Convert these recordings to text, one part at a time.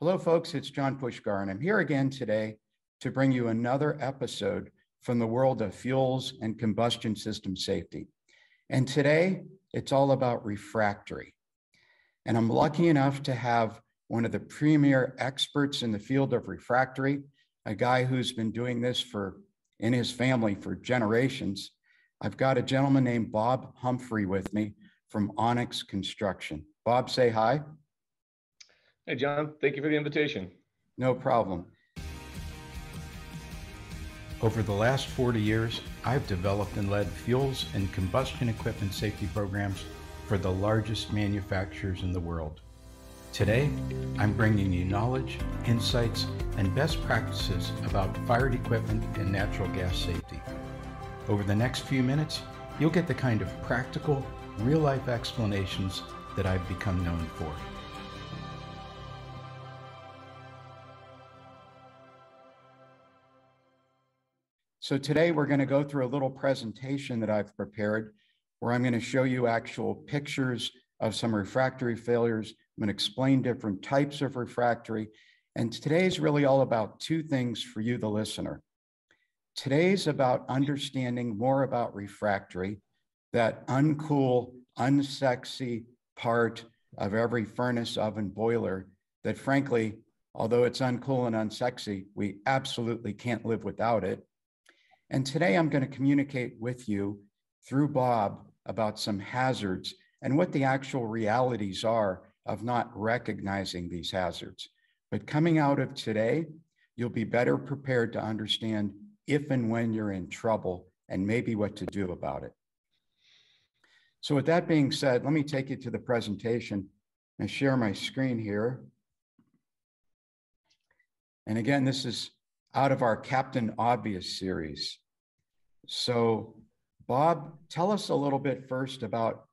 Hello, folks. It's John Puskar, and I'm here again today to bring you another episode from the world of fuels and combustion system safety. And today, it's all about refractory. And I'm lucky enough to have one of the premier experts in the field of refractory, a guy who's been doing this for in his family for generations. I've got a gentleman named Bob Humphrey with me from Onex Construction. Bob, say hi. Hey, John. Thank you for the invitation. No problem. Over the last 40 years, I've developed and led fuels and combustion equipment safety programs for the largest manufacturers in the world. Today, I'm bringing you knowledge, insights, and best practices about fired equipment and natural gas safety. Over the next few minutes, you'll get the kind of practical, real life explanations that I've become known for. So today we're going to go through a little presentation that I've prepared where I'm going to show you actual pictures of some refractory failures. I'm going to explain different types of refractory. And today is really all about two things for you, the listener. Today's about understanding more about refractory, that uncool, unsexy part of every furnace, oven, boiler that frankly, although it's uncool and unsexy, we absolutely can't live without it. And today I'm going to communicate with you through Bob about some hazards and what the actual realities are of not recognizing these hazards. But coming out of today, you'll be better prepared to understand if and when you're in trouble and maybe what to do about it. So with that being said, let me take you to the presentation and share my screen here. And again, this is out of our Captain Obvious series. So, Bob, tell us a little bit first about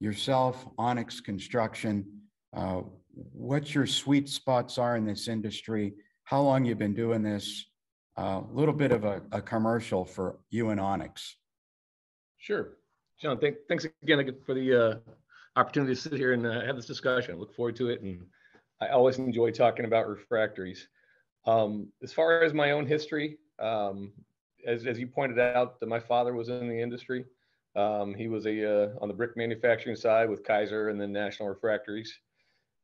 yourself, Onex Construction, uh, what your sweet spots are in this industry, how long you've been doing this, a uh, little bit of a, a, commercial for you and Onex. Sure. John, thank, thanks again for the uh, opportunity to sit here and uh, have this discussion. I look forward to it. And I always enjoy talking about refractories. Um, as far as my own history, um, as, as you pointed out, that my father was in the industry. Um, he was a uh, on the brick manufacturing side with Kaiser and then National Refractories.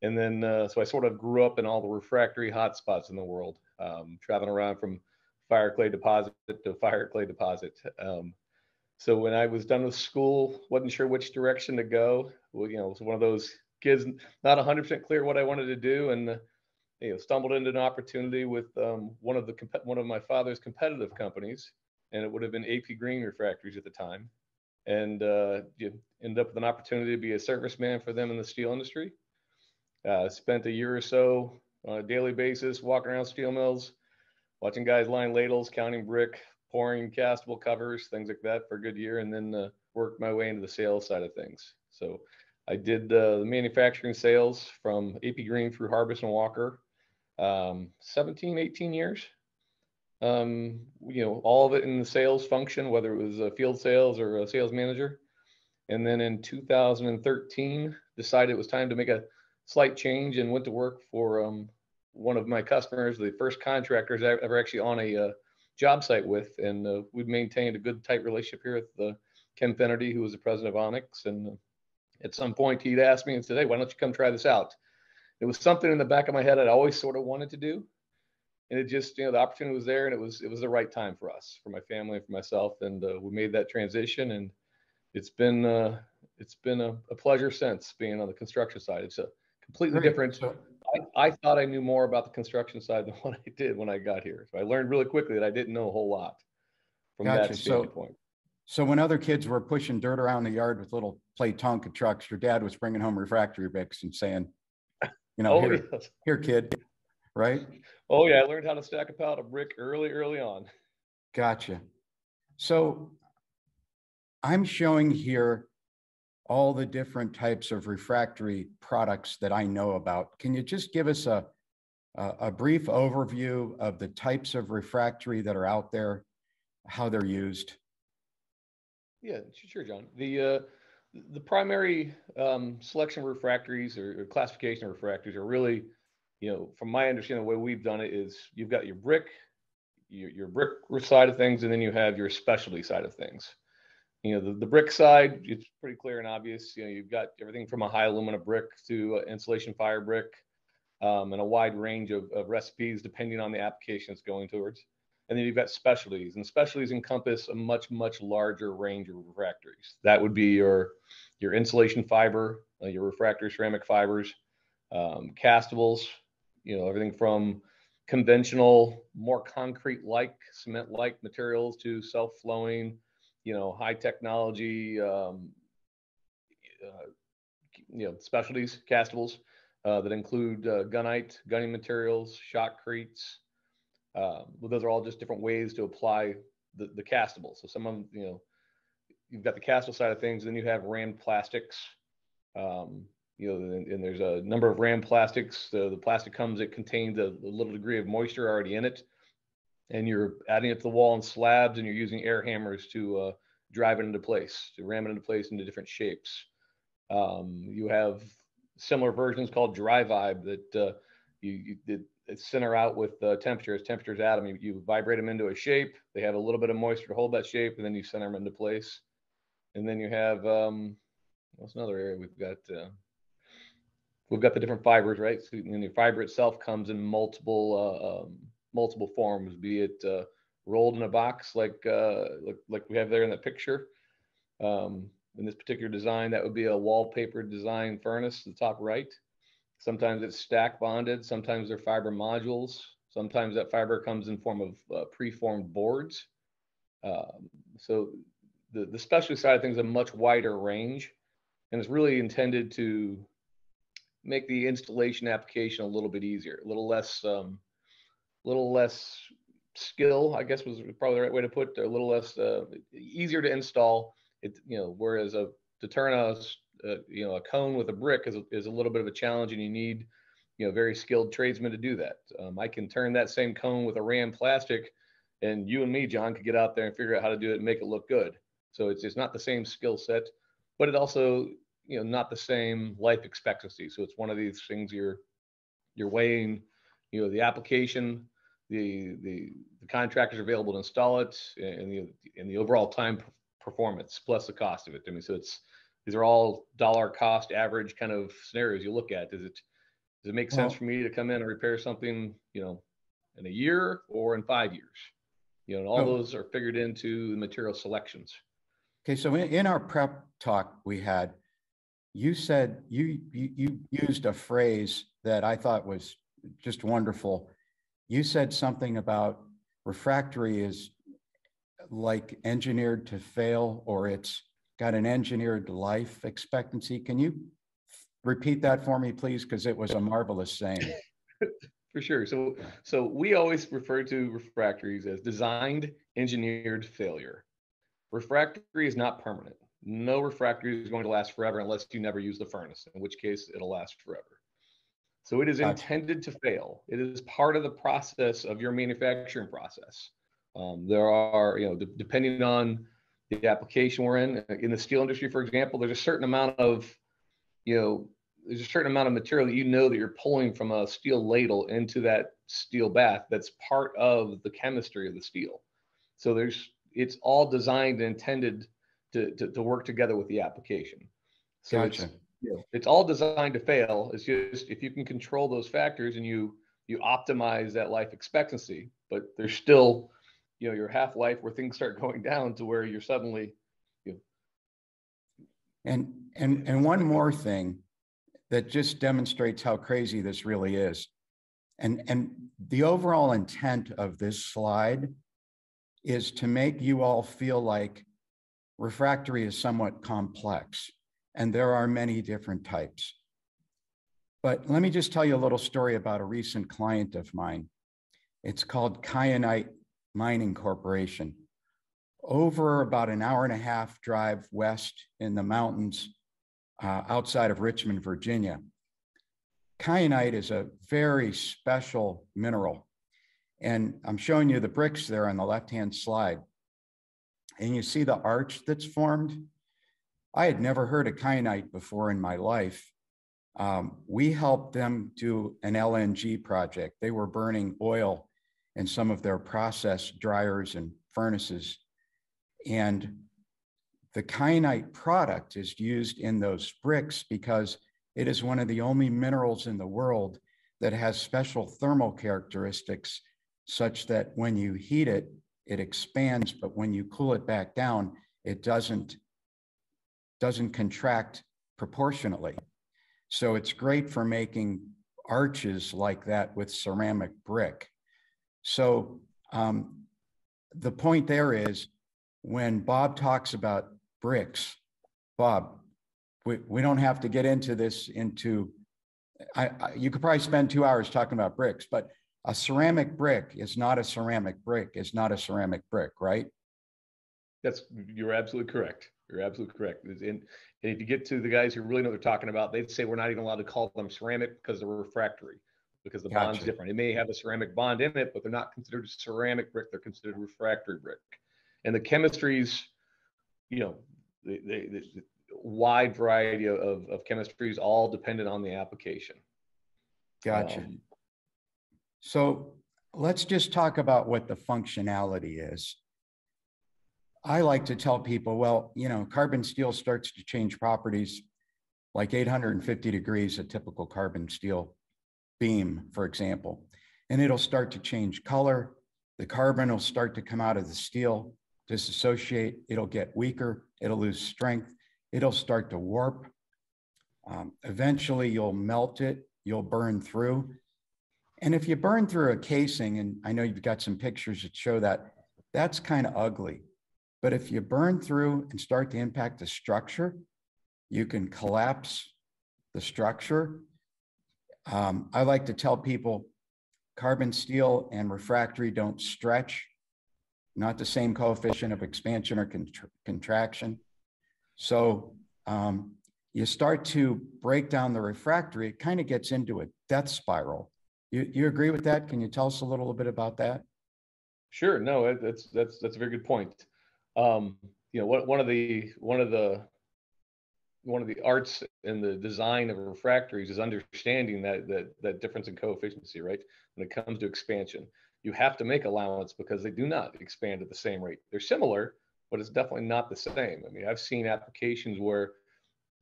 And then, uh, so I sort of grew up in all the refractory hotspots in the world, um, traveling around from fire clay deposit to fire clay deposit. Um, so when I was done with school, wasn't sure which direction to go. Well, you know, it was one of those kids not 100% clear what I wanted to do, and uh, you know, stumbled into an opportunity with um, one of the one of my father's competitive companies, and it would have been AP Green Refractories at the time, and uh, you end up with an opportunity to be a serviceman for them in the steel industry. Uh, spent a year or so on a daily basis walking around steel mills, watching guys line ladles, counting brick, pouring castable covers, things like that for a good year, and then uh, worked my way into the sales side of things. So I did uh, the manufacturing sales from AP Green through Harbison Walker um, 17, 18 years. Um, you know, all of it in the sales function, whether it was a field sales or a sales manager. And then in 2013, decided it was time to make a slight change and went to work for um, one of my customers, the first contractors I ever actually on a uh, job site with. And uh, we've maintained a good, tight relationship here with uh, Ken Finnerty, who was the president of Onex. And uh, at some point, he'd asked me and said, Hey, why don't you come try this out? It was something in the back of my head I'd always sort of wanted to do. And it just, you know, the opportunity was there and it was, it was the right time for us, for my family and for myself. And uh, we made that transition and it's been, uh, it's been a, a, pleasure since being on the construction side. It's a completely Great. different. I, I thought I knew more about the construction side than what I did when I got here. So I learned really quickly that I didn't know a whole lot from gotcha. that standpoint. So, so when other kids were pushing dirt around the yard with little play Tonka trucks, your dad was bringing home refractory bricks and saying, you know, oh, here, yes. here, kid, right? Oh yeah, I learned how to stack a pallet of brick early, early on. Gotcha. So I'm showing here all the different types of refractory products that I know about. Can you just give us a, a, a brief overview of the types of refractory that are out there, how they're used? Yeah, sure, John. The uh, the primary um, selection refractories or, or, classification refractories are really you know, from my understanding, the way we've done it is you've got your brick, your, your brick side of things, and then you have your specialty side of things. You know, the, the brick side, it's pretty clear and obvious. You know, you've got everything from a high aluminum brick to insulation fire brick um, and a wide range of, of recipes depending on the application it's going towards. And then you've got specialties, and specialties encompass a much, much larger range of refractories. That would be your your insulation fiber, uh, your refractory ceramic fibers, um, castables, you know, everything from conventional, more concrete-like, cement-like materials to self-flowing, you know, high technology, um, uh, you know, specialties, castables uh, that include uh, gunite, gunning materials, shotcretes. Um, well, those are all just different ways to apply the, the castable. So some of you know, you've got the castable side of things, then you have rammed plastics. Um, you know, and, and, there's a number of rammed plastics. The, the plastic comes, it contains a, a, little degree of moisture already in it. And you're adding it to the wall in slabs and you're using air hammers to uh, drive it into place, to ram it into place into different shapes. Um, you have similar versions called dry vibe that uh, you, you sinter out with uh, temperatures. Temperatures add them. You, you, vibrate them into a shape. They have a little bit of moisture to hold that shape, and then you sinter them into place. And then you have um, what's another area we've got? Uh, we've got the different fibers, right? So, and the fiber itself comes in multiple uh, um, multiple forms, be it uh, rolled in a box like, uh, like like we have there in the picture. Um, in this particular design, that would be a wallpaper design furnace, the top right. Sometimes it's stack bonded. Sometimes they're fiber modules. Sometimes that fiber comes in form of uh, preformed boards. Um, so the, the specialty side of things is a much wider range and it's really intended to make the installation application a little bit easier, a little less, um, little less skill, I guess was probably the right way to put it, a little less uh, easier to install. It, you know, whereas a to turn a uh, you know, a cone with a brick is a, is a little bit of a challenge, and you need, you know, very skilled tradesmen to do that. Um, I can turn that same cone with a ram plastic, and you and me, John, could get out there and figure out how to do it and make it look good. So it's it's not the same skill set, but it also, you know, not the same life expectancy. So it's one of these things you're you're weighing, you know, the application, the the the contractors available to install it, and the and the overall time performance plus the cost of it. I mean, so it's these are all dollar cost average kind of scenarios you look at. Does it does it make sense well, for me to come in and repair something, you know, in a year or in five years? You know, and all oh, those are figured into the material selections. Okay, so in, in our prep talk we had, you said you, you you used a phrase that I thought was just wonderful. You said something about refractory is like engineered to fail or it's got an engineered life expectancy. Can you repeat that for me, please? Because it was a marvelous saying. for sure. So, so we always refer to refractories as designed engineered failure. Refractory is not permanent. No refractory is going to last forever unless you never use the furnace, in which case it'll last forever. So it is intended to fail. It is part of the process of your manufacturing process. Um, there are, you know, d- depending on the application we're in. In the steel industry, for example, there's a certain amount of, you know, there's a certain amount of material that you know that you're pulling from a steel ladle into that steel bath that's part of the chemistry of the steel. So there's it's all designed and intended to, to, to work together with the application. So gotcha. it's, you know, it's all designed to fail. It's just if you can control those factors and you you optimize that life expectancy, but there's still you know your half life where things start going down to where you're suddenly you know, and and and one more thing that just demonstrates how crazy this really is. And and the overall intent of this slide is to make you all feel like refractory is somewhat complex and there are many different types. But let me just tell you a little story about a recent client of mine. It's called kyanite Mining Corporation. Over about an hour and a half drive west in the mountains uh, outside of Richmond, Virginia. Kyanite is a very special mineral. And I'm showing you the bricks there on the left-hand slide. And you see the arch that's formed? I had never heard of kyanite before in my life Um, we helped them do an LNG project. They were burning oil in some of their process dryers and furnaces. And the kyanite product is used in those bricks because it is one of the only minerals in the world that has special thermal characteristics such that when you heat it, it expands, but when you cool it back down, it doesn't, doesn't contract proportionately. So it's great for making arches like that with ceramic brick. So um, the point there is when Bob talks about bricks, Bob, we, we don't have to get into this into, I, I, you could probably spend two hours talking about bricks, but a ceramic brick is not a ceramic brick, is not a ceramic brick, right? That's, you're absolutely correct. You're absolutely correct. And, and if you get to the guys who really know what they're talking about, they'd say we're not even allowed to call them ceramic because they're refractory, because the bond's Gotcha. different. It may have a ceramic bond in it, but they're not considered ceramic brick. They're considered refractory brick. And the chemistries, you know, the, the, the wide variety of, of chemistries, all dependent on the application. Gotcha. Um, So let's just talk about what the functionality is. I like to tell people, well, you know, carbon steel starts to change properties like 850 degrees, a typical carbon steel beam, for example. And it'll start to change color. The carbon will start to come out of the steel, disassociate. It'll get weaker. It'll lose strength. It'll start to warp. Um, eventually, you'll melt it. You'll burn through. And if you burn through a casing, and I know you've got some pictures that show that, that's kind of ugly. But if you burn through and start to impact the structure, you can collapse the structure. Um, I like to tell people carbon steel and refractory don't stretch, not the same coefficient of expansion or contra- contraction. So um, you start to break down the refractory, it kind of gets into a death spiral. You, you agree with that? Can you tell us a little bit about that? Sure. No, that's that's that's a very good point. Um, you know, one of the one of the one of the arts in the design of refractories is understanding that that that difference in coefficiency, right? When it comes to expansion, you have to make allowance because they do not expand at the same rate. They're similar, but it's definitely not the same. I mean, I've seen applications where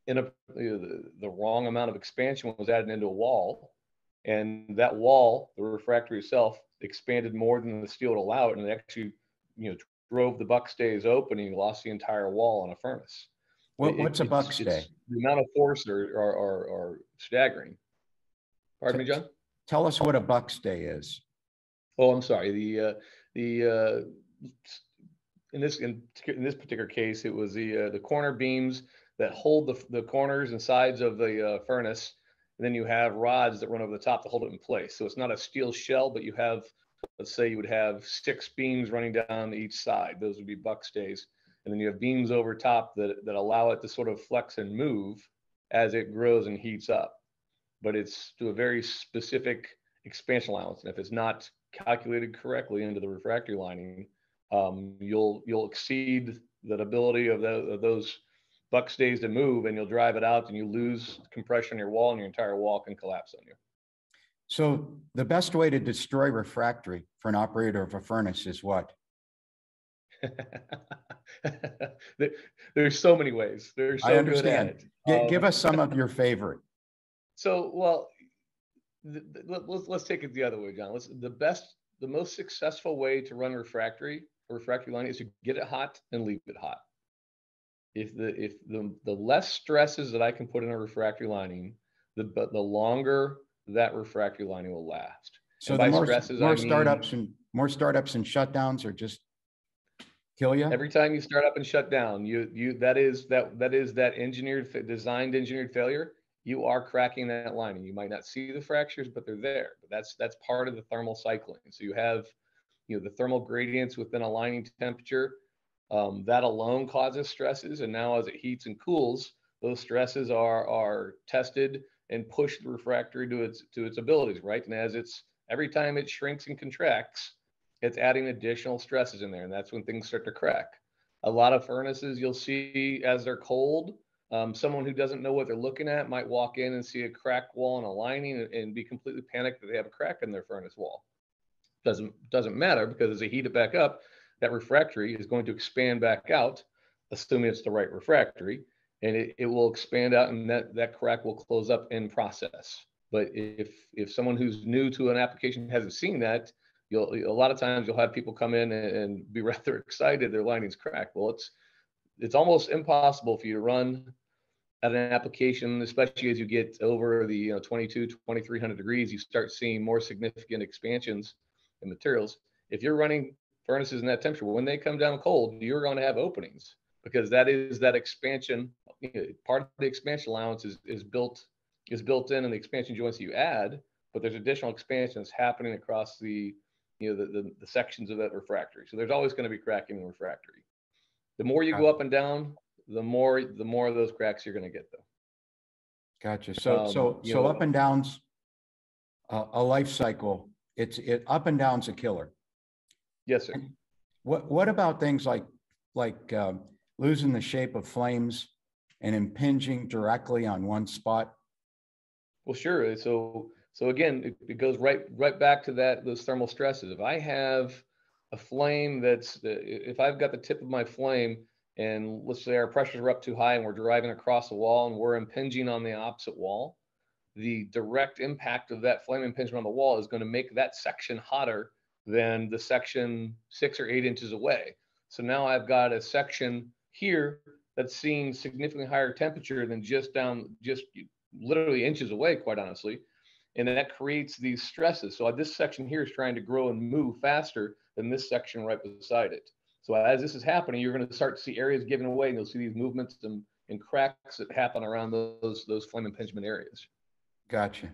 in a you know, the, the wrong amount of expansion was added into a wall, and that wall, the refractory itself, expanded more than the steel would allow it, and it actually, you know, drove the buck stays open, and you lost the entire wall on a furnace. What, It- what's a it's- buck it's- stay? The amount of force are are, are, are staggering. Pardon me, John. Tell us what a buck stay is. Oh, I'm sorry. The uh, the uh, in this in, in this particular case, it was the uh, the corner beams that hold the the corners and sides of the uh, furnace, and then you have rods that run over the top to hold it in place. So it's not a steel shell, but you have, let's say, you would have six beams running down each side. Those would be buck stays, and then you have beams over top that that allow it to sort of flex and move as it grows and heats up. But it's to a very specific expansion allowance, and if it's not calculated correctly into the refractory lining, um, you'll you'll exceed the ability of, the, of those buck stays to move, and you'll drive it out, and you lose compression on your wall, and your entire wall can collapse on you. So the best way to destroy refractory for an operator of a furnace is what? There- There's so many ways. They're so I good understand. it. Gi- Give Um, us some of your favorite. So, well, th- th- let, us let's take it the other way, John. Let's the best, the most successful way to run refractory refractory lining is to get it hot and leave it hot. If the if the the less stresses that I can put in a refractory lining, the but the longer that refractory lining will last. So And the more, stresses, I more mean- startups and more startups and shutdowns are just kill you. Every time you start up and shut down, you you that is that that is that engineered designed engineered failure. You are cracking that lining. You might not see the fractures, but they're there. But that's that's part of the thermal cycling. So you have, you know, the thermal gradients within a lining temperature. Um, that alone causes stresses, and now as it heats and cools, those stresses are are tested and push the refractory to its to its abilities, right? And as it's every time it shrinks and contracts, it's adding additional stresses in there, and that's when things start to crack. A lot of furnaces you'll see as they're cold, Um, someone who doesn't know what they're looking at might walk in and see a cracked wall and a lining and, and be completely panicked that they have a crack in their furnace wall. Doesn't doesn't matter because as they heat it back up, that refractory is going to expand back out, assuming it's the right refractory, and it, it will expand out and that, that crack will close up in process. But if if someone who's new to an application hasn't seen that, you'll a lot of times you'll have people come in and, and be rather excited their lining's cracked. Well, it's it's almost impossible for you to run at an application, especially as you get over the you know 22, 2300 degrees, you start seeing more significant expansions in materials. If you're running furnaces in that temperature, when they come down cold, you're going to have openings because that is that expansion. Part of the expansion allowance is, is built is built in in the expansion joints you add, but there's additional expansions happening across the you know the, the, the sections of that refractory. So there's always going to be cracking in refractory. The more you go up and down, the more the more of those cracks you're going to get though. Gotcha. So, Um, so, so know- up and downs, a, a life cycle, it's, it, up and down's a killer. Yes, sir. What, what about things like, like, um, losing the shape of flames and impinging directly on one spot? Well, sure. So, so again, it, it goes right, right back to that, those thermal stresses. If I have a flame that's, if I've got the tip of my flame and let's say our pressures are up too high and we're driving across the wall and we're impinging on the opposite wall, the direct impact of that flame impingement on the wall is going to make that section hotter than the section six or eight inches away. So now I've got a section here that's seeing significantly higher temperature than just down, just literally inches away, quite honestly. And that creates these stresses. So uh, this section here is trying to grow and move faster than this section right beside it. So as this is happening, you're going to start to see areas giving away, and you'll see these movements and, and cracks that happen around those those flame impingement areas. Gotcha.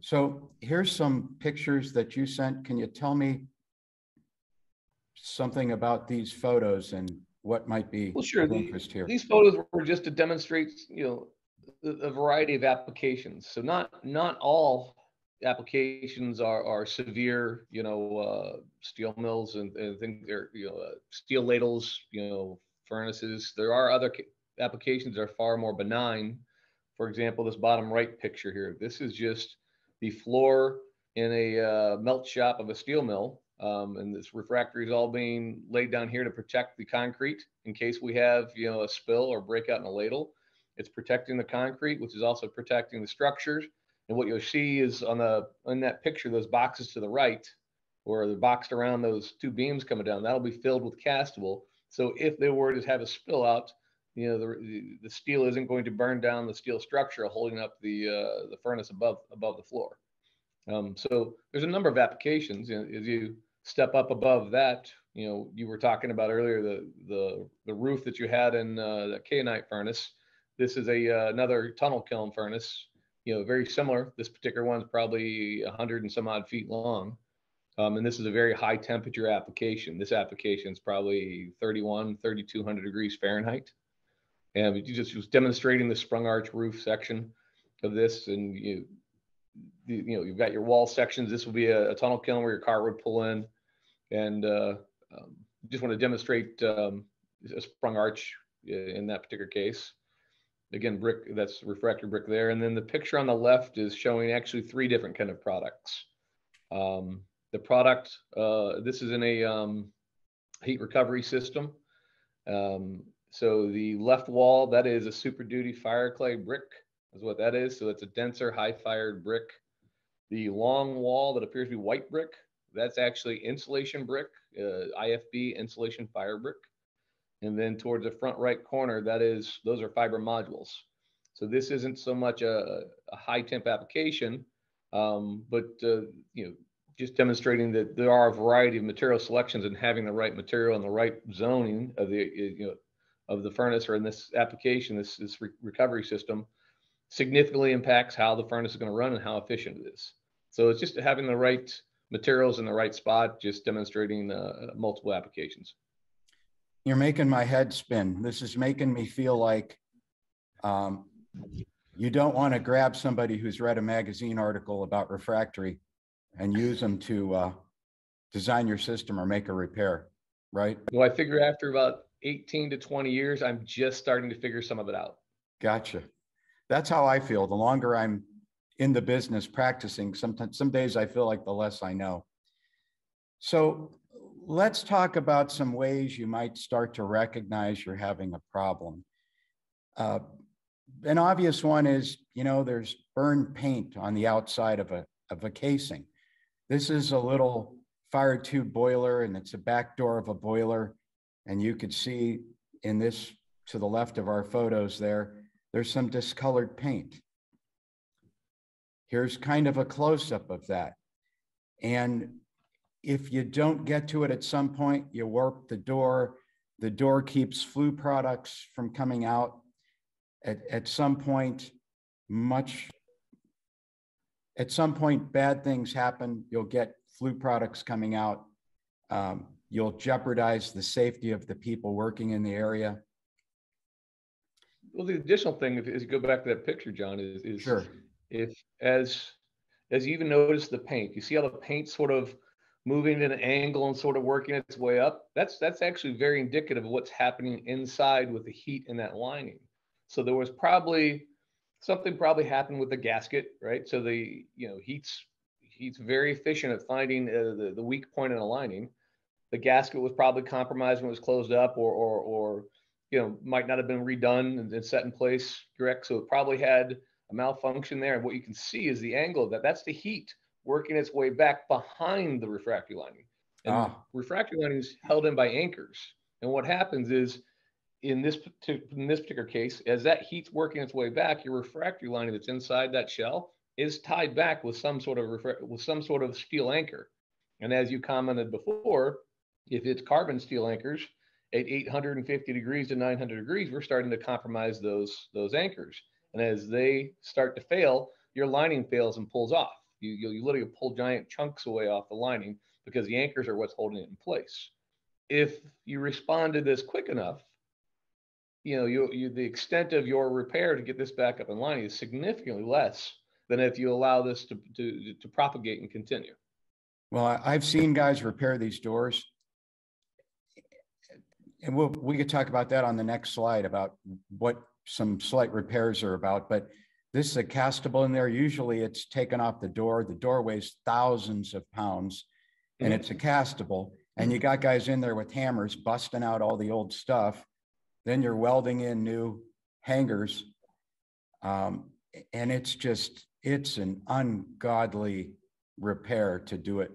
So here's some pictures that you sent. Can you tell me something about these photos and what might be Well, sure. the- interest here? These photos were just to demonstrate, you know, a, variety of applications. So not not all applications are are severe, you know, uh, steel mills and, and things. They're you know, uh, steel ladles, you know, furnaces. There are other ca- applications that are far more benign. For example, this bottom right picture here. This is just the floor in a uh, melt shop of a steel mill. Um, and this refractory is all being laid down here to protect the concrete in case we have, you know, a spill or breakout in a ladle. It's protecting the concrete, which is also protecting the structures. And what you'll see is on the in that picture, those boxes to the right, or they're boxed around those two beams coming down, that'll be filled with castable. So if they were to have a spill out, you know, the, the, the steel isn't going to burn down the steel structure holding up the uh, the furnace above above the floor. Um, so there's a number of applications. You know, as you step up above that, you know, you were talking about earlier the the the roof that you had in uh, the Kyanite furnace. This is a uh, another tunnel kiln furnace. You know, very similar. This particular one's probably 100 and some odd feet long. Um, and this is a very high temperature application. This application is probably 31, 3200 degrees Fahrenheit. And you just was demonstrating the sprung arch roof section of this. And you, you know, you've got your wall sections. This will be a, a tunnel kiln where your car would pull in. And uh, um, just want to demonstrate um, a sprung arch uh, in that particular case. Again, brick, that's refractory brick there. And then the picture on the left is showing actually three different kind of products. Um, the product, uh, this is in a um, heat recovery system. Um, so the left wall, that is a super duty fire clay brick is what that is. So it's a denser, high fired brick. The long wall that appears to be white brick, that's actually insulation brick, uh, IFB insulation fire brick. And then towards the front right corner, that is, those are fiber modules. So this isn't so much a, a high temp application, um, but uh, you know, just demonstrating that there are a variety of material selections and having the right material and the right zoning of the you know of the furnace or in this application, this this re- recovery system significantly impacts how the furnace is going to run and how efficient it is. So it's just having the right materials in the right spot, just demonstrating uh, multiple applications. You're making my head spin. This is making me feel like um, you don't want to grab somebody who's read a magazine article about refractory and use them to uh, design your system or make a repair, right? Well, I figure after about 18 to 20 years, I'm just starting to figure some of it out. Gotcha. That's how I feel. The longer I'm in the business practicing, sometimes some days I feel like the less I know. So let's talk about some ways you might start to recognize you're having a problem. Uh, an obvious one is, you know, there's burned paint on the outside of a, of a casing. This is a little fire tube boiler and it's a back door of a boiler. And you could see in this to the left of our photos there, there's some discolored paint. Here's kind of a close-up of that. And if you don't get to it at some point, you warp the door. The door keeps flue products from coming out. At, at some point, much, at some point, bad things happen. You'll get flue products coming out. Um, you'll jeopardize the safety of the people working in the area. Well, the additional thing, if, you go back to that picture, John, is, is Sure. if as as you even notice the paint, you see how the paint sort of moving at an angle and sort of working its way up. That's that's actually very indicative of what's happening inside with the heat in that lining. So there was probably something probably happened with the gasket, right? So the you know heat's he's very efficient at finding uh, the the weak point in a lining. The gasket was probably compromised when it was closed up, or or or you know might not have been redone and, and set in place correct. So it probably had a malfunction there. And what you can see is the angle of that. That's the heat working its way back behind the refractory lining. And Ah. refractory lining is held in by anchors. And what happens is, in this in this particular case, as that heat's working its way back, your refractory lining that's inside that shell is tied back with some sort of with some sort of steel anchor. And as you commented before, if it's carbon steel anchors at 850 degrees to 900 degrees, we're starting to compromise those those anchors. And as they start to fail, your lining fails and pulls off. You, you, you literally pull giant chunks away off the lining because the anchors are what's holding it in place. If you respond to this quick enough, you know, you, you the extent of your repair to get this back up in lining is significantly less than if you allow this to, to, to propagate and continue. Well, I've seen guys repair these doors. And we'll, we could talk about that on the next slide about what some slight repairs are about, but this is a castable in there. Usually it's taken off the door. The door weighs thousands of pounds and Mhm. it's a castable. And you got guys in there with hammers busting out all the old stuff. Then you're welding in new hangers. Um, and it's just, it's an ungodly repair to do it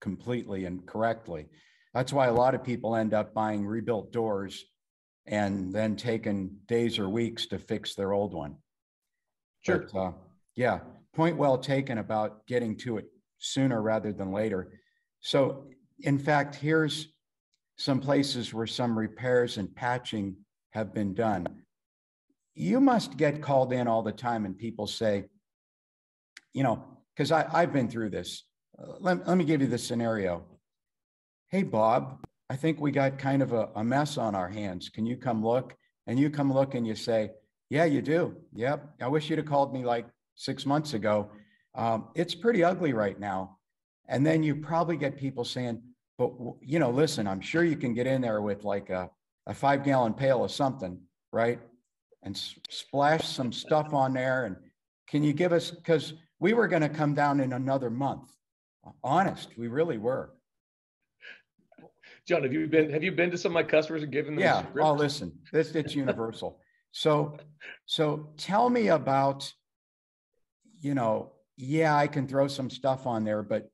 completely and correctly. That's why a lot of people end up buying rebuilt doors and then taking days or weeks to fix their old one. Sure. But, uh, yeah, point well taken about getting to it sooner rather than later. So in fact, here's some places where some repairs and patching have been done. You must get called in all the time and people say, you know, because I've been through this. Uh, let, let me give you the scenario. Hey, Bob, I think we got kind of a, a mess on our hands. Can you come look? And you come look and you say, yeah, you do. Yep. I wish you'd have called me like six months ago. Um, it's pretty ugly right now. And then you probably get people saying, but you know, listen, I'm sure you can get in there with like a, a five gallon pail of something, right? And s- splash some stuff on there. And can you give us, because we were going to come down in another month. Honest, we really were. John, have you been have you been to some of my customers and given them Yeah. Oh, listen, this, it's universal. So, so tell me about, you know, yeah, I can throw some stuff on there, but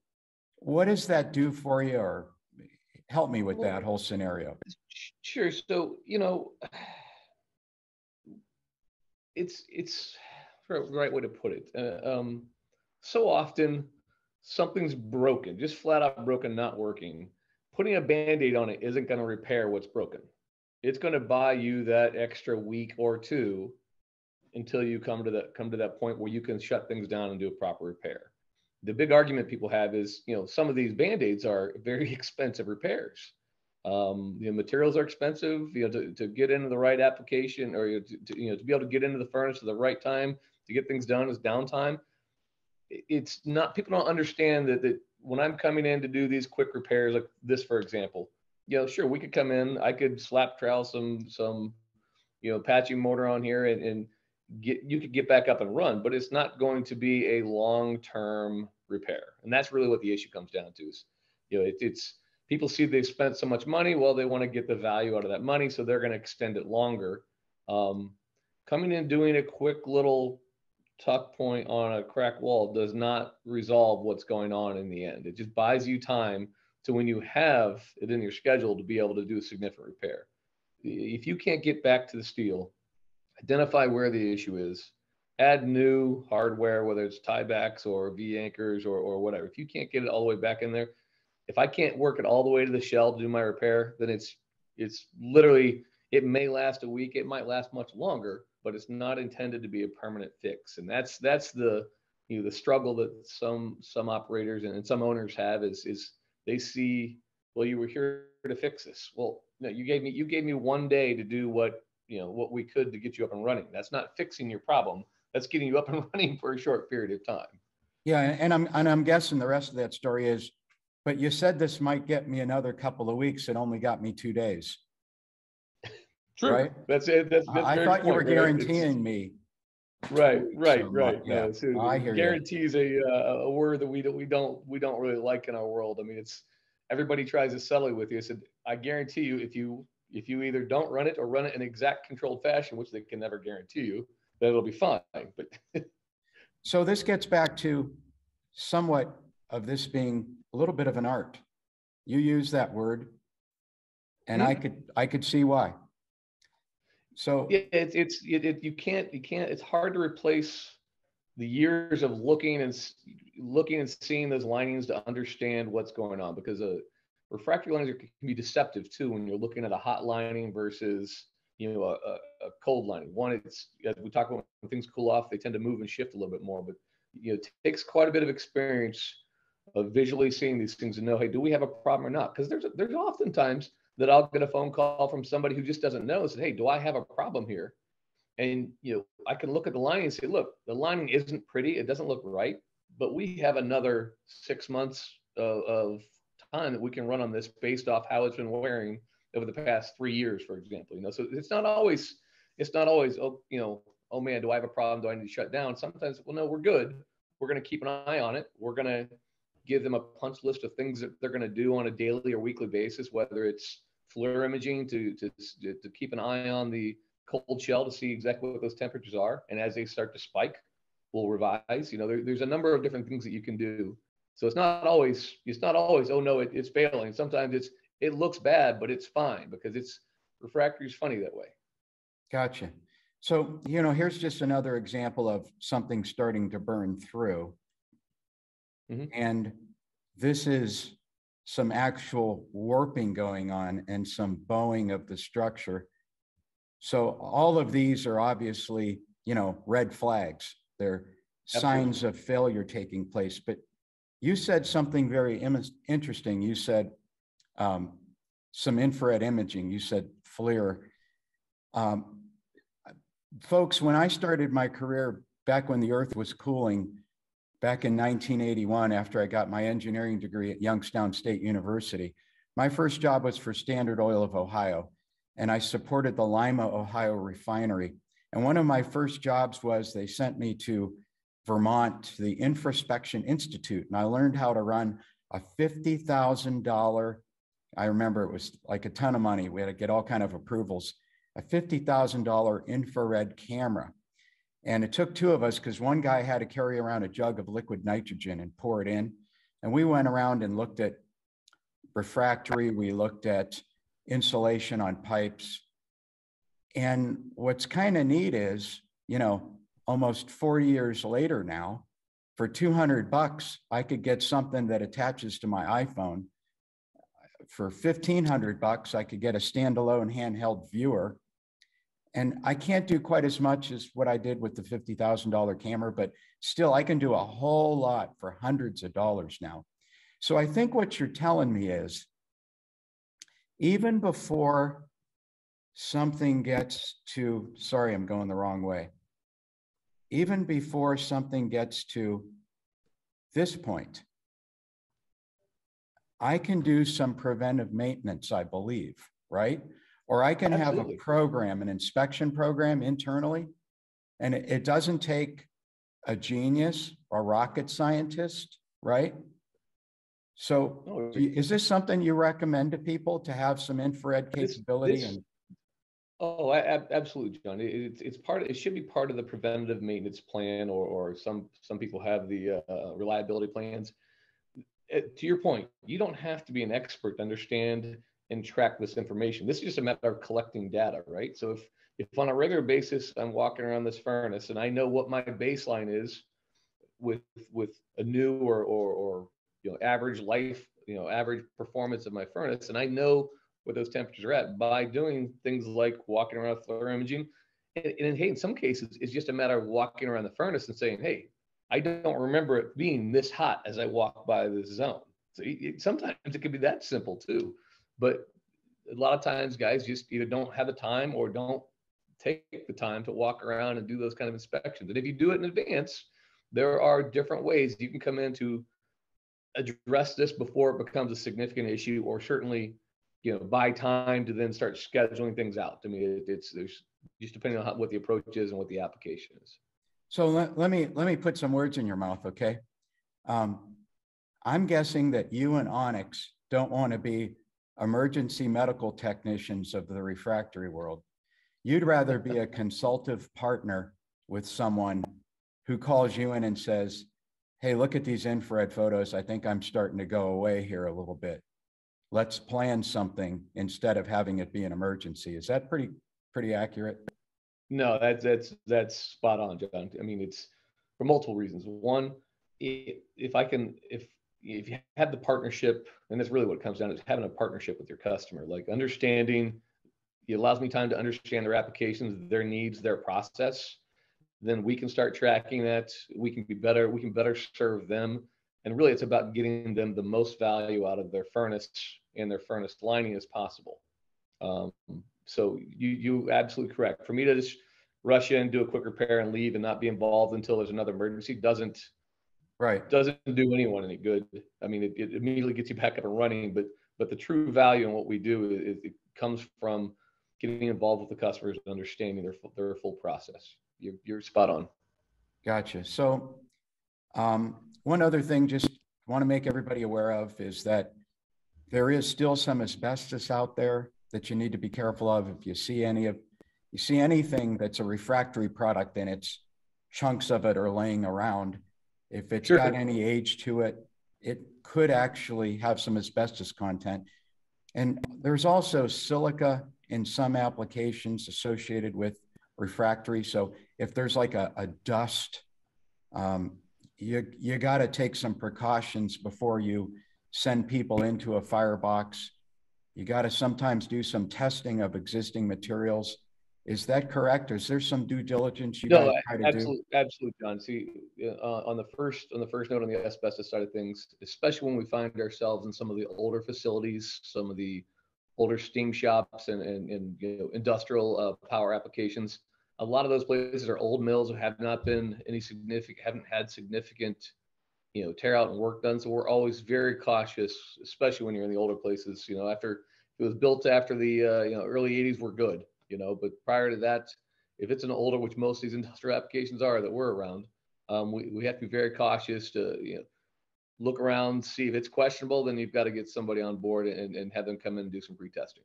what does that do for you or help me with that whole scenario? Sure. So, you know, it's it's the right way to put it. Uh, um, so often something's broken, just flat out broken, not working. Putting a band-aid on it isn't going to repair what's broken. It's going to buy you that extra week or two until you come to that come to that point where you can shut things down and do a proper repair. The big argument people have is, you know, some of these band-aids are very expensive repairs. Um, the materials are expensive, you know, to, to get into the right application or you know, to, to, you know, to be able to get into the furnace at the right time to get things done is downtime. It's not, people don't understand that, that when I'm coming in to do these quick repairs, like this, for example, you know, sure, we could come in. I could slap trowel some some, you know, patching mortar on here and, and get you could get back up and run, but it's not going to be a long term repair. And that's really what the issue comes down to is, you know, it, it's people see they've spent so much money. Well, they want to get the value out of that money, so they're going to extend it longer. Um, coming in doing a quick little tuck point on a crack wall does not resolve what's going on in the end. It just buys you time to when you have it in your schedule to be able to do a significant repair. If you can't get back to the steel, identify where the issue is, add new hardware, whether it's tiebacks or V anchors or, or whatever. If you can't get it all the way back in there, if I can't work it all the way to the shell to do my repair, then it's it's literally it may last a week, it might last much longer, but it's not intended to be a permanent fix. And that's that's the you know the struggle that some some operators and, and some owners have is is they see well you were here to fix this. Well, no, you gave me you gave me one day to do what you know what we could to get you up and running. That's not fixing your problem. That's getting you up and running for a short period of time. Yeah, and I'm and I'm guessing the rest of that story is, but you said this might get me another couple of weeks. It only got me two days. True. Right? That's it. That's, that's I thought you were right? It's- guaranteeing me. Right, right, or right. yeah. Yeah, so I hear ya. guarantee is a uh, a word that we don't we don't we don't really like in our world. I mean, it's everybody tries to sell it with you. I said, I guarantee you, if you if you either don't run it or run it in exact controlled fashion, which they can never guarantee you, then it'll be fine. But So this gets back to somewhat of this being a little bit of an art. You use that word. And I could, I could see why. So, yeah, it's it's it, it, you can't you can't. It's hard to replace the years of looking and looking and seeing those linings to understand what's going on because a refractory linings are, can be deceptive too when you're looking at a hot lining versus you know a, a, cold lining. One, it's as we talk about when things cool off, they tend to move and shift a little bit more, but you know it takes quite a bit of experience of visually seeing these things to know, hey, do we have a problem or not? Because there's there's oftentimes that I'll get a phone call from somebody who just doesn't know, said, hey, do I have a problem here? And you know, I can look at the lining and say, look, the lining isn't pretty, it doesn't look right, but we have another six months of, of time that we can run on this based off how it's been wearing over the past three years, for example. You know, so it's not always, it's not always, oh, you know, oh man, do I have a problem? Do I need to shut down? Sometimes, well, no, we're good. We're going to keep an eye on it. We're going to give them a punch list of things that they're going to do on a daily or weekly basis, whether it's FLIR imaging to, to, to keep an eye on the cold shell to see exactly what those temperatures are. And as they start to spike, we'll revise. You know, there, there's a number of different things that you can do. So it's not always, it's not always, oh no, it, it's failing. Sometimes it's, it looks bad, but it's fine because it's refractory is funny that way. gotcha. So, you know, here's just another example of something starting to burn through. Mhm. And this is some actual warping going on and some bowing of the structure. So all of these are obviously, you know, red flags. They're signs of failure taking place. But you said something very interesting. You said um, some infrared imaging. You said FLIR. Um, folks, when I started my career back when the Earth was cooling, back in 1981, after I got my engineering degree at Youngstown State University, my first job was for Standard Oil of Ohio, and I supported the Lima, Ohio refinery. And one of my first jobs was they sent me to Vermont to the Infraspection Institute, and I learned how to run a $50,000. I remember it was like a ton of money. We had to get all kind of approvals. A $50,000 infrared camera. And it took two of us because one guy had to carry around a jug of liquid nitrogen and pour it in. And we went around and looked at refractory, we looked at insulation on pipes. And what's kind of neat is, you know, almost 40 years later now, for 200 bucks, I could get something that attaches to my iPhone. For 1500 bucks, I could get a standalone handheld viewer. And I can't do quite as much as what I did with the $50,000 camera, but still I can do a whole lot for hundreds of dollars now. So I think what you're telling me is even before something gets to, sorry, I'm going the wrong way. Even before something gets to this point, I can do some preventive maintenance, I believe, right? Or I can have a program, an inspection program internally. And it, it doesn't take a genius or rocket scientist, right? So No, you- is this something you recommend to people to have some infrared capability this- and? Oh, I, absolutely, John. It- It's, it's part, it should be part of the preventative maintenance plan or, or some, some people have the uh, reliability plans. Uh, To your point, you don't have to be an expert to understand and track this information. This is just a matter of collecting data, right? So if, if on a regular basis, I'm walking around this furnace and I know what my baseline is with, with a new or, or, or, you know, average life, you know, average performance of my furnace, and I know what those temperatures are at by doing things like walking around fluoro imaging. And, and hey, in some cases, it's just a matter of walking around the furnace and saying, hey, I don't remember it being this hot as I walk by this zone. So it- sometimes it can be that simple too. But a lot of times guys just either don't have the time or don't take the time to walk around and do those kind of inspections. And if you do it in advance, there are different ways you can come in to address this before it becomes a significant issue or certainly you know buy time to then start scheduling things out i mean it, it's there's just depending on how, what the approach is and what the application is So let, let me, let me put some words in your mouth, okay? Um, I'm guessing that you and Onex don't want to be emergency medical technicians of the refractory world. You'd rather be a consultative partner with someone who calls you in and says, hey, look at these infrared photos. I think I'm starting to go away here a little bit. Let's plan something instead of having it be an emergency. Is that pretty, pretty accurate? no that's that's that's spot on john i mean it's for multiple reasons one if, if i can if if you have the partnership and that's really what it comes down to is having a partnership with your customer. Like understanding it allows me time to understand their applications their needs their process. Then we can start tracking that. We can be better we can better serve them. And really it's about getting them the most value out of their furnace and their furnace lining as possible. Um, so you you absolutely correct. For me to just rush in do a quick repair and leave and not be involved until there's another emergency doesn't Right. doesn't do anyone any good i mean it, it immediately gets you back up and running but but the true value in what we do is it comes from getting involved with the customers and understanding their their full process you're, you're spot on Gotcha. So um, one other thing, just want to make everybody aware of is that there is still some asbestos out there that you need to be careful of. If you see any of, you see anything that's a refractory product and it's chunks of it are laying around, if it's Sure. got any age to it, it could actually have some asbestos content. And there's also silica in some applications associated with refractory. So if there's like a, a dust, um, you, you got to take some precautions before you send people into a firebox. You got to sometimes do some testing of existing materials. Is that correct? Or is there some due diligence you No, guys to do? Absolutely, absolutely, John. See, uh, on the first, on the first note on the asbestos side of things, especially when we find ourselves in some of the older facilities, some of the older steam shops and, and, and, you know, industrial, uh, power applications. A lot of those places are old mills who have not been any significant, haven't had significant, you know, tear out and work done. So we're always very cautious, especially when you're in the older places, you know, after it was built after the, uh, you know, early eighties were good, you know, but prior to that, if it's an older, which most of these industrial applications are that we're around, um, we, we have to be very cautious to, you know, look around, see if it's questionable, then you've got to get somebody on board and, and have them come in and do some pre-testing.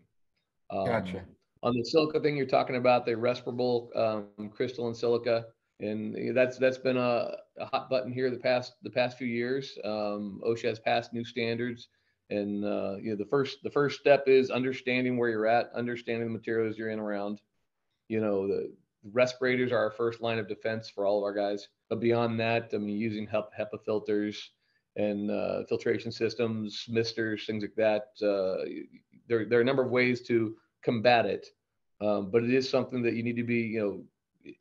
Um, Gotcha. On the silica thing you're talking about, the respirable um, crystalline silica, and that's that's been a, a hot button here the past the past few years. Um, OSHA has passed new standards, and uh, you know the first the first step is understanding where you're at, understanding the materials you're in around. You know the respirators are our first line of defense for all of our guys. But beyond that, I mean, using HEPA, filters and uh, filtration systems, misters, things like that. Uh, there, there are a number of ways to combat it, um, but it is something that you need to be, you know,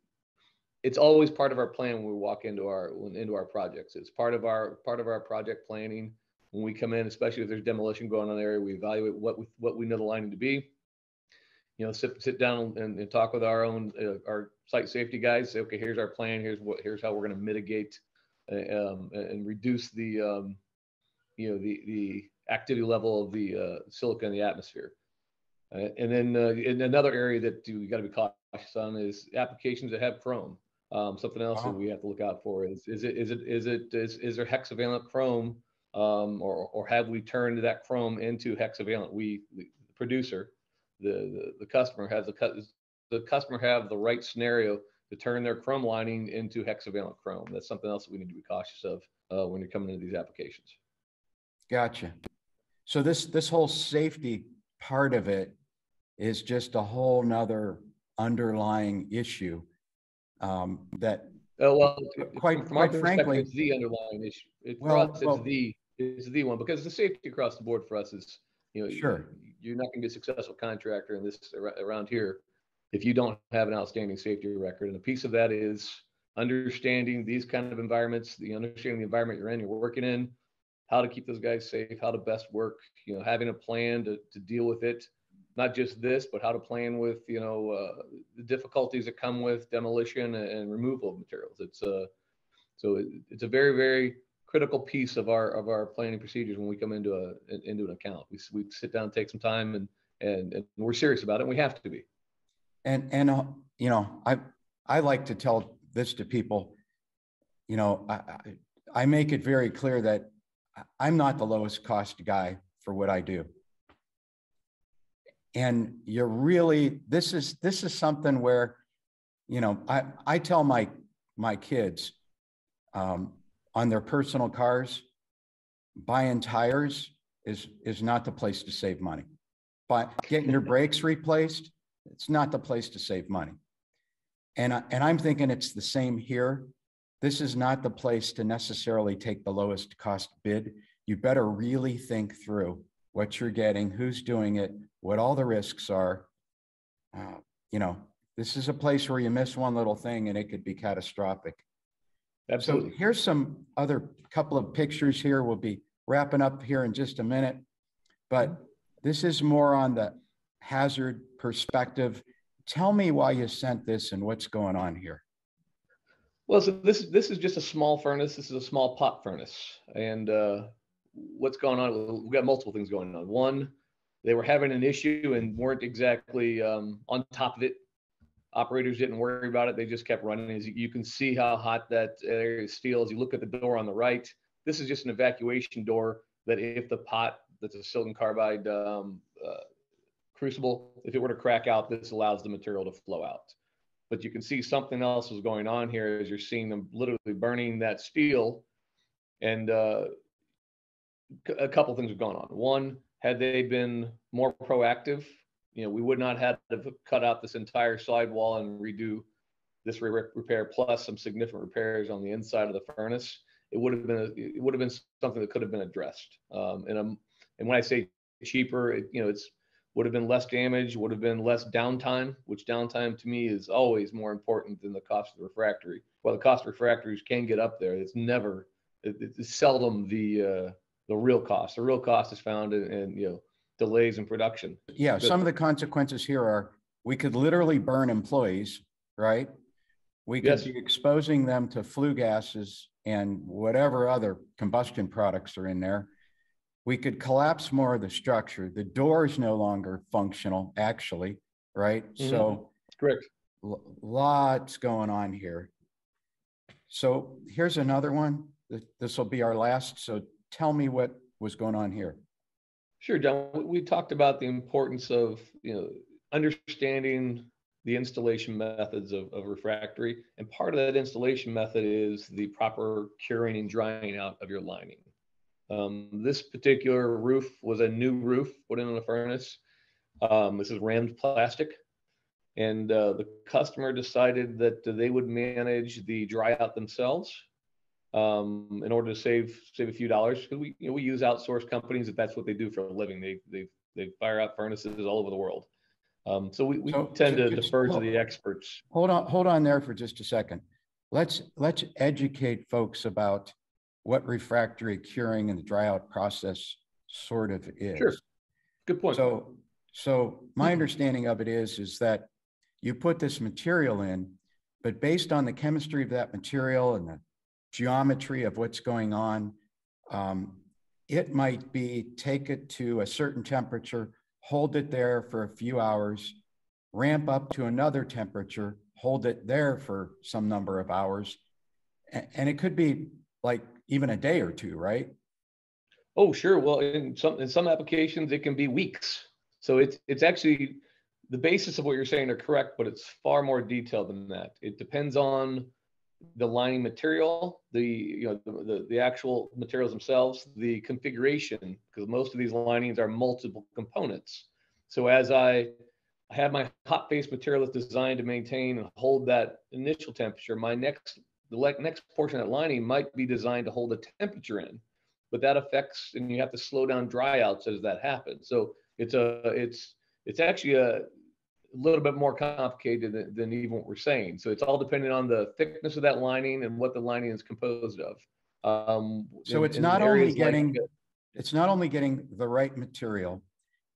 it's always part of our plan when we walk into our into our projects. It's part of our part of our project planning when we come in, especially if there's demolition going on in the area. We evaluate what we what we know the lining to be. You know, sit sit down and, and talk with our own uh, our site safety guys. Say, okay, here's our plan. Here's what here's how we're going to mitigate uh, um, and reduce the um, you know the the activity level of the uh, silica in the atmosphere. Uh, and then uh, in another area that you got to be cautious on is applications that have chrome. Um, something else Wow. that we have to look out for is is it is it is it is, is there hexavalent chrome um, or or have we turned that chrome into hexavalent? We the producer, the the, the customer has the cu- the customer have the right scenario to turn their chrome lining into hexavalent chrome. That's something else that we need to be cautious of uh, when you're coming into these applications. Gotcha. So this, this whole safety part of it is just a whole nother underlying issue um, that, Oh well, quite- from quite frankly- it's the underlying issue. It, for Well, us, it's well- the it's the one because the safety across the board for us is you know Sure. you're not going to be a successful contractor in this around here if you don't have an outstanding safety record. And a piece of that is understanding these kind of environments, the understanding the environment you're in, you're working in, how to keep those guys safe, how to best work, you know, having a plan to, to deal with it. Not just this, but how to plan with, you know, uh, the difficulties that come with demolition and, and removal of materials. It's a, so it, it's a very, very critical piece of our, of our planning procedures when we come into a, into an account. We, we sit down, take some time and, and, and we're serious about it. We have to be. and, and, uh, you know, I, I like to tell this to people, you know, I, I, make it very clear that I'm not the lowest cost guy for what I do. And you're really, this is, this is something where, you know, I, I tell my, my kids um, on their personal cars, buying tires is, is not the place to save money. But getting your brakes replaced, it's not the place to save money. And, I, and I'm thinking it's the same here. This is not the place to necessarily take the lowest cost bid. You better really think through what you're getting, who's doing it, what all the risks are. Uh, You know, this is a place where you miss one little thing and it could be catastrophic. So Absolutely. here's some other couple of pictures here. We'll be wrapping up here in just a minute. But this is more on the hazard perspective. Tell me why you sent this and what's going on here. Well, so this is this is just a small furnace. This is a small pot furnace, and uh, what's going on? We've got multiple things going on. One, they were having an issue and weren't exactly um, on top of it. Operators didn't worry about it. They just kept running. As you- can see how hot that area is. As you look at the door on the right, this is just an evacuation door that if the pot that's a silicon carbide um, uh, crucible, if it were to crack out, this allows the material to flow out but you can see something else was going on here as you're seeing them literally burning that steel. And uh, a couple things have gone on. One, had they been more proactive, you know, we would not have to cut out this entire sidewall and redo this re- repair plus some significant repairs on the inside of the furnace. It would have been a, it would have been something that could have been addressed. Um, and um, and when I say cheaper, it, you know, it's would have been less damage, would have been less downtime, which downtime to me is always more important than the cost of the refractory. While the cost of refractories can get up there, it's never, it, it's seldom the uh, the real cost. The real cost is found in, in you know delays in production. Yeah, some of the consequences here are, we could literally burn employees, right? We could Yes. be exposing them to flue gases and whatever other combustion products are in there. We could collapse more of the structure. The door is no longer functional, actually, right? Mhm. So Correct. lo- lots going on here. So here's another one. This will be our last. So tell me what was going on here. Sure, John. We- talked about the importance of, you know, understanding the installation methods of, of refractory. And part of that installation method is the proper curing and drying out of your lining. Um, this particular roof was a new roof put in the furnace. Um, this is rammed plastic. And uh, the customer decided that they would manage the dry out themselves um, in order to save save a few dollars. Because we you know, we use outsourced companies if that's what they do for a living. They they they fire out furnaces all over the world. Um, so we, we So, tend to defer to the experts. Hold on, hold on there for just a second. Let's, let's educate folks about what refractory curing and the dry out process sort of is. Sure. Good point. So, so my understanding of it is, is that you put this material in, but based on the chemistry of that material and the geometry of what's going on, um, it might be take it to a certain temperature, hold it there for a few hours, ramp up to another temperature, hold it there for some number of hours. And it could be like even a day or two, right? Oh, sure. Well, in some in some applications, it can be weeks. So it's it's actually the basis of what you're saying are correct, but it's far more detailed than that. It depends on the lining material, the you know the, the, the actual materials themselves, the configuration, because most of these linings are multiple components. So as I have my hot face material that's designed to maintain and hold that initial temperature, my next the next portion of that lining might be designed to hold a temperature in, but that affects and you have to slow down dryouts as that happens. So it's a it's it's actually a little bit more complicated than, than, even what we're saying. So it's all depending on the thickness of that lining and what the lining is composed of. Um, so in, it's not only getting like, it's not only getting the right material,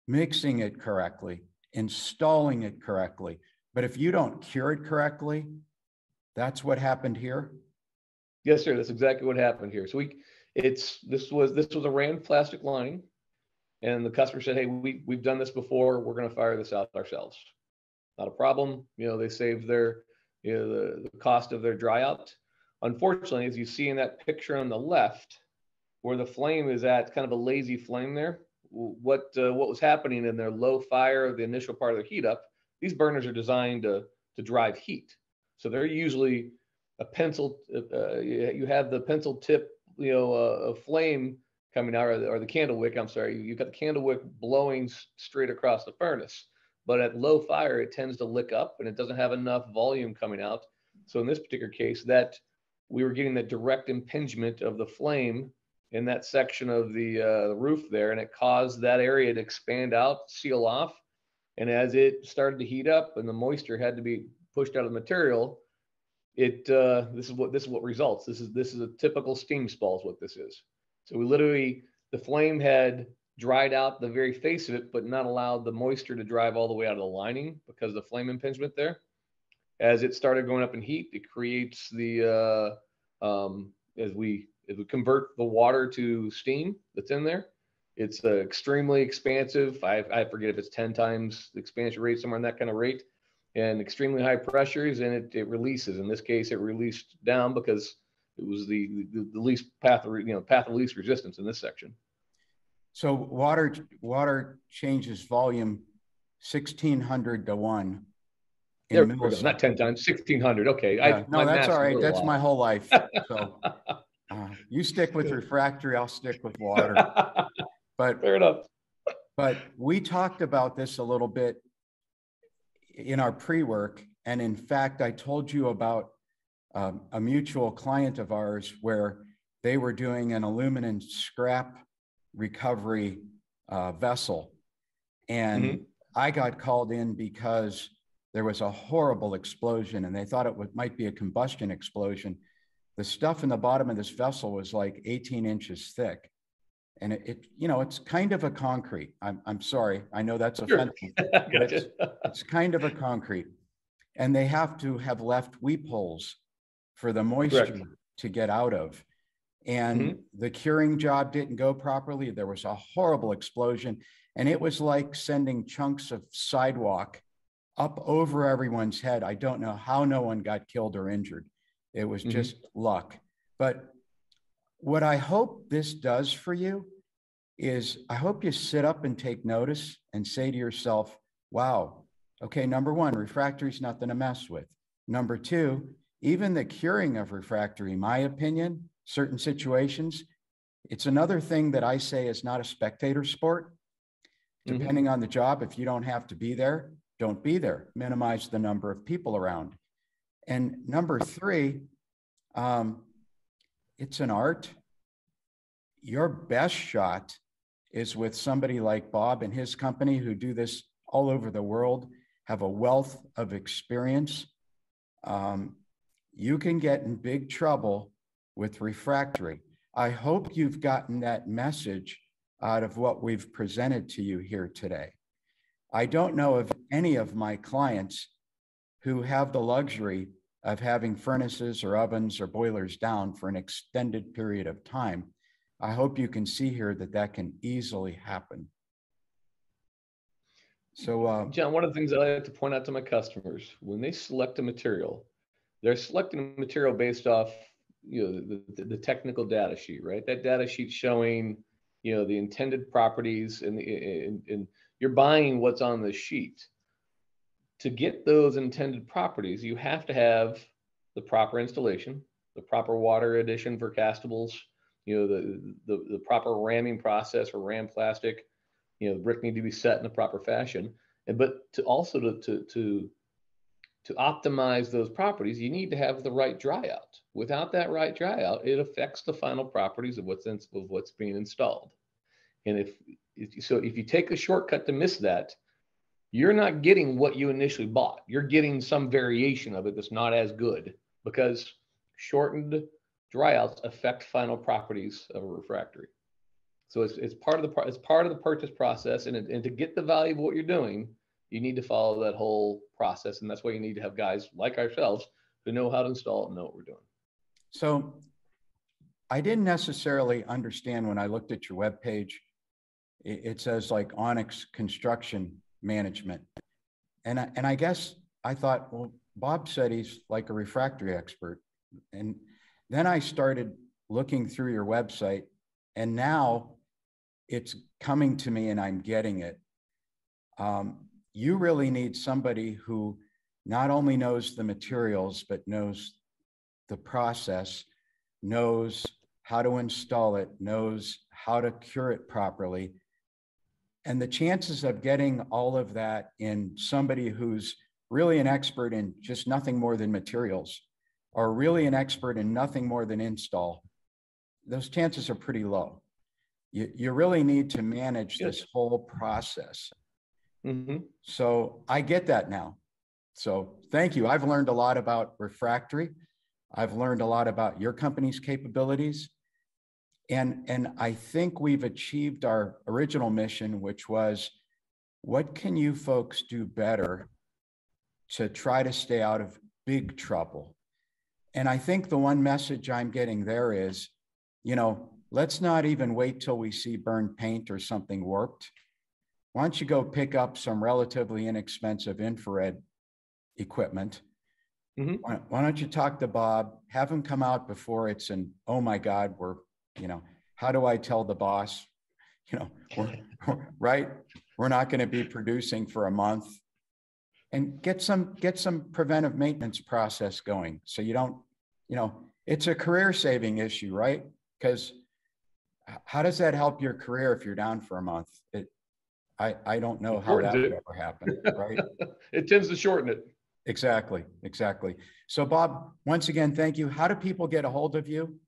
mixing it correctly, installing it correctly, but if you don't cure it correctly, that's what happened here. Yes, sir. That's exactly what happened here. So we, it's this was this was a ram plastic lining, and the customer said, "Hey, we we've done this before. We're going to fire this out ourselves." Not a problem. You know, they save their, you know, the, the cost of their dry out. Unfortunately, as you see in that picture on the left, where the flame is at, kind of a lazy flame there. What uh, what was happening in their low fire, of the initial part of their heat up? These burners are designed to to drive heat, so they're usually a pencil. Uh, you have the pencil tip, you know, uh, a flame coming out, or the, or the candle wick. I'm sorry, you've got the candle wick blowing straight across the furnace but at low fire, it tends to lick up and it doesn't have enough volume coming out. So in this particular case, that we were getting the direct impingement of the flame in that section of the, uh, roof there, and it caused that area to expand out, seal off. And as it started to heat up and the moisture had to be pushed out of the material, it uh, this is what this is what results. This is this is a typical steam spall is what this is. So we literally the flame had dried out the very face of it, but not allowed the moisture to drive all the way out of the lining because of the flame impingement there. As it started going up in heat, it creates the uh, um, as we as we convert the water to steam that's in there. It's uh, extremely expansive. I, I forget if it's 10 times the expansion rate, somewhere in that kind of rate, and extremely high pressures, and it, it releases. In this case, it released down because it was the, the, the least path of, you know, path of least resistance in this section. So water water changes volume sixteen hundred to one. There we go. Not ten times, sixteen hundred. Okay. Yeah, I, no, that's all right. That's my whole life. So uh, you stick with refractory, I'll stick with water. But fair enough. But we talked about this a little bit in our pre-work, and in fact, I told you about um, a mutual client of ours where they were doing an aluminum scrap recovery uh, vessel. And mm-hmm. I got called in because there was a horrible explosion and they thought it would, might be a combustion explosion. The stuff in the bottom of this vessel was like 18 inches thick. And it, it you know, it's kind of a concrete. I'm, I'm sorry. I know that's offensive. Sure. it's, it's kind of a concrete. And they have to have left weep holes for the moisture Correct. to get out of and mm-hmm. the curing job didn't go properly. There was a horrible explosion, and it was like sending chunks of sidewalk up over everyone's head. I don't know how no one got killed or injured. It was mm-hmm. just luck. But what I hope this does for you is I hope you sit up and take notice and say to yourself, wow, okay, number one, refractory is nothing to mess with. Number two, even the curing of refractory, my opinion, certain situations. It's another thing that I say is not a spectator sport. Mm-hmm. Depending mm-hmm. on the job, if you don't have to be there, don't be there. Minimize the number of people around. And number three, um, it's an art. Your best shot is with somebody like Bob and his company who do this all over the world, have a wealth of experience. Um, you can get in big trouble with refractory. I hope you've gotten that message out of what we've presented to you here today. I don't know of any of my clients who have the luxury of having furnaces or ovens or boilers down for an extended period of time. I hope you can see here that that can easily happen. So, uh, John, one of the things I like to point out to my customers, when they select a material, they're selecting a material based off, you know, the, the, the technical data sheet, right? That data sheet showing, you know, the intended properties and, the, and, and you're buying what's on the sheet. To get those intended properties, you have to have the proper installation, the proper water addition for castables, you know, the, the, the proper ramming process for ram plastic, you know, the brick need to be set in a proper fashion. And but to also to to to to optimize those properties, you need to have the right dry out. Without that right dry out, it affects the final properties of what's in, of what's being installed. And if, if so, if you take a shortcut to miss that, you're not getting what you initially bought. You're getting some variation of it that's not as good because shortened dryouts affect final properties of a refractory. So it's, it's part of the it's part of the purchase process, and, and to get the value of what you're doing, you need to follow that whole process, and that's why you need to have guys like ourselves who know how to install it and know what we're doing. So I didn't necessarily understand when I looked at your web page. it says like Onex Construction Management, and I, and I guess I thought, well, Bob said he's like a refractory expert, and then I started looking through your website, and now it's coming to me and I'm getting it. Um, you really need somebody who not only knows the materials, but knows the process, knows how to install it, knows how to cure it properly. And the chances of getting all of that in somebody who's really an expert in just nothing more than materials, or really an expert in nothing more than install, those chances are pretty low you, you really need to manage this whole process. Mhm. So I get that now. So thank you. I've learned a lot about refractory. I've learned a lot about your company's capabilities. And, and I think we've achieved our original mission, which was what can you folks do better to try to stay out of big trouble? And I think the one message I'm getting there is, you know, let's not even wait till we see burned paint or something warped. Why don't you go pick up some relatively inexpensive infrared equipment? Mhm. Why, why don't you talk to Bob, have him come out before it's an, oh my God, we're, you know, how do I tell the boss? You know, we're, we're- right? We're not going to be producing for a month. And get some, get some preventive maintenance process going. So you don't, you know, it's a career saving issue, right? Because how does that help your career if you're down for a month? It, I, I don't know how that would it. ever happen, right? It tends to shorten it. Exactly, exactly. So Bob, once again, thank you. How do people get a hold of you?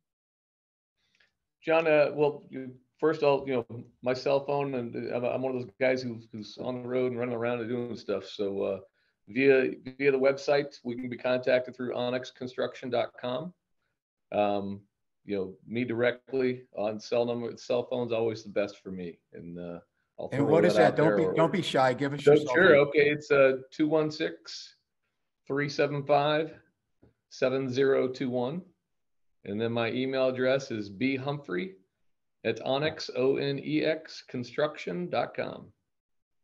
John, uh, well, you, first of all, you know, my cell phone, and uh, I'm, one of those guys who's, who's on the road and running around and doing stuff. So uh, via via the website, we can be contacted through onexconstruction.com. Um, you know, me directly on cell number, cell phone's always the best for me. And uh, I'll And what is that? Don't be, or- don't be shy. Give us your. Sure. Okay. It's uh, 216 375 7021. And then my email address is bhumphrey at onex, O N E X construction.com.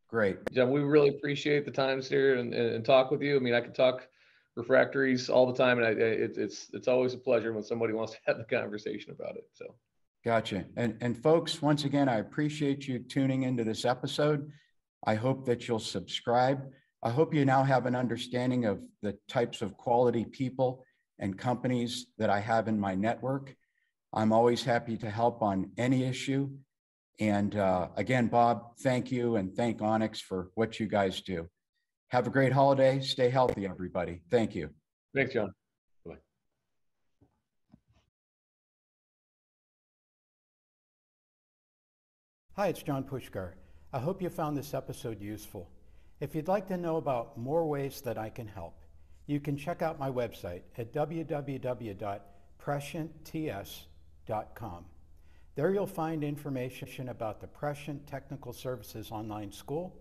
Great. John, we really appreciate the times here and, and, and talk with you. I mean, I could talk refractories all the time, and I, I- it, it's it's always a pleasure when somebody wants to have the conversation about it. So, Gotcha. And, and folks, once again, I appreciate you tuning into this episode. I hope that you'll subscribe. I hope you now have an understanding of the types of quality people and companies that I have in my network. I'm always happy to help on any issue. And uh, again, Bob, thank you and thank Onex for what you guys do. Have a great holiday. Stay healthy, everybody. Thank you. thanks, John. Hi, it's John Puskar. I hope you found this episode useful. If you'd like to know about more ways that I can help, you can check out my website at www.prescientts.com. There you'll find information about the Prescient Technical Services Online School,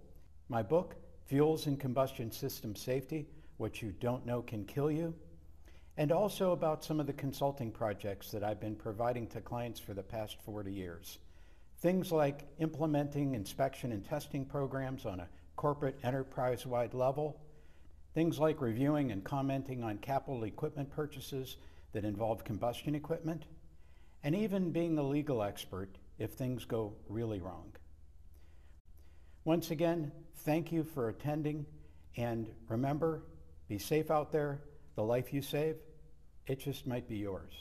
my book, Fuels and Combustion System Safety, What You Don't Know Can Kill You, and also about some of the consulting projects that I've been providing to clients for the past 40 years. Things like implementing inspection and testing programs on a corporate enterprise-wide level, things like reviewing and commenting on capital equipment purchases that involve combustion equipment, and even being a legal expert if things go really wrong. Once again, thank you for attending, and remember, be safe out there. The life you save, it just might be yours.